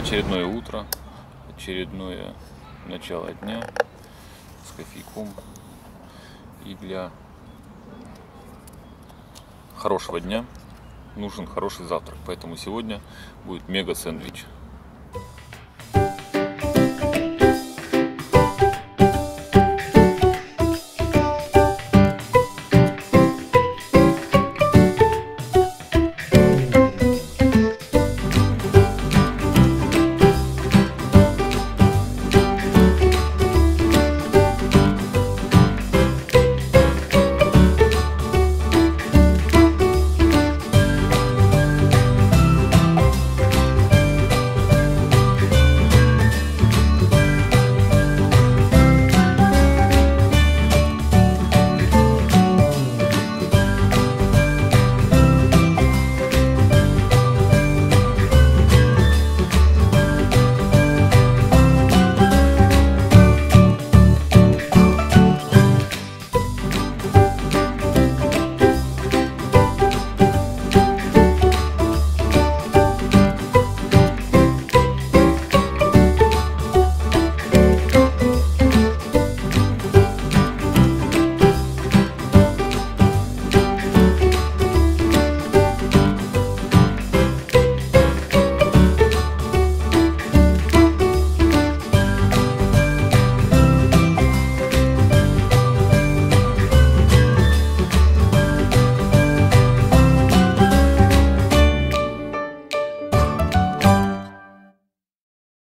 Очередное утро, очередное начало дня с кофейком. И для хорошего дня нужен хороший завтрак. Поэтому сегодня будет мега сэндвич.